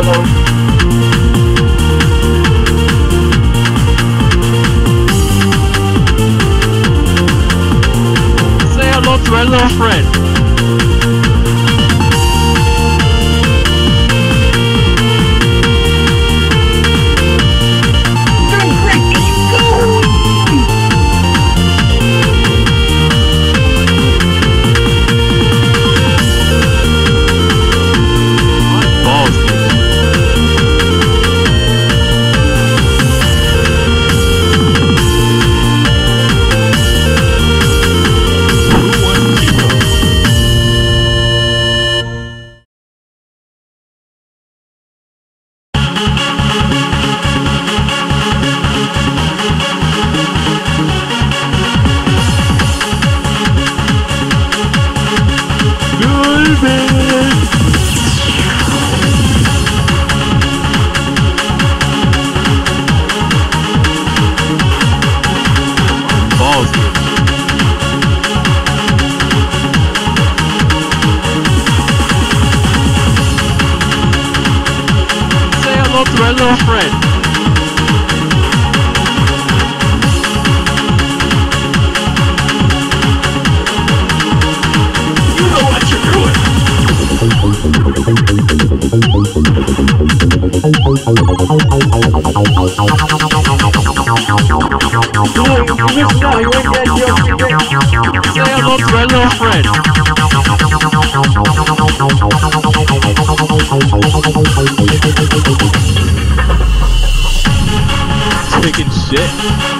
alone. little friend. You know what you're doing. Look, this guy. Say hello to my friend. 学。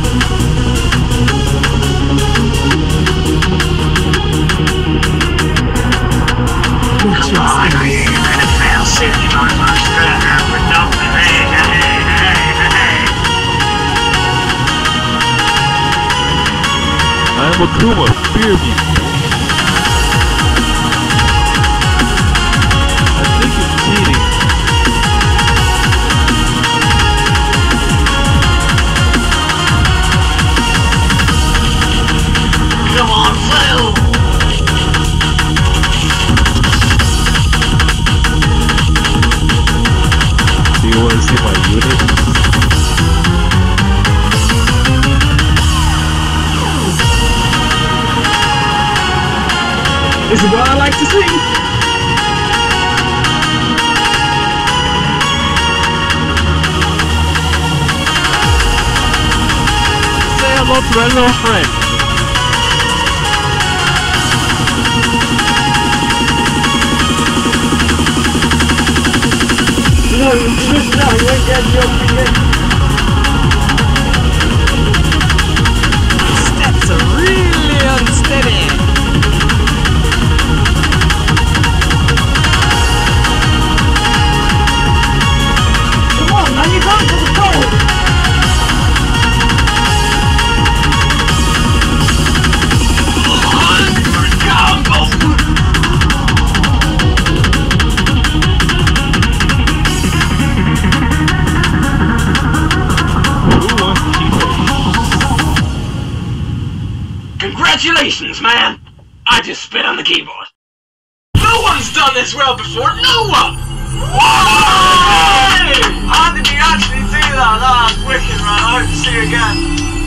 Makuma, fear me. is what I like to see. hello to my little friend. No, you should not. You ain't got your Congratulations, man! I just spit on the keyboard. No one's done this well before, no one! Whoa! How did you actually do that? That was wicked, man. I hope to see you again.